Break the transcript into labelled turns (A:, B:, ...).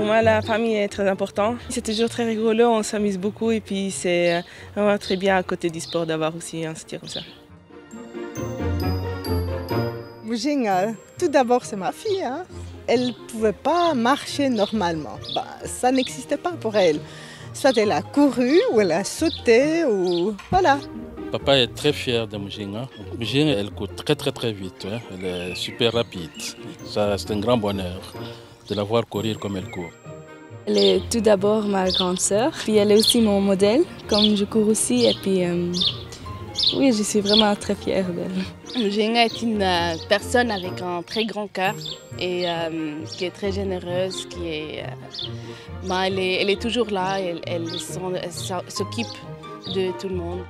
A: moi, la famille est très importante. C'est toujours très rigolo, on s'amuse beaucoup et puis c'est vraiment très bien à côté du sport d'avoir aussi un style comme ça.
B: Moujing, tout d'abord, c'est ma fille. Hein. Elle ne pouvait pas marcher normalement. Bah, ça n'existait pas pour elle. Soit elle a couru ou elle a sauté ou voilà.
C: Papa est très fier de Moujing. Hein. Moujing, elle court très très très vite. Hein. Elle est super rapide. Ça, c'est un grand bonheur de la voir courir comme elle court.
D: Elle est tout d'abord ma grande sœur, puis elle est aussi mon modèle, comme je cours aussi, et puis euh, oui, je suis vraiment très fière d'elle.
E: Moujinga est une euh, personne avec un très grand cœur et euh, qui est très généreuse, qui est, ben, elle est, elle est toujours là, elle, elle s'occupe de tout le monde.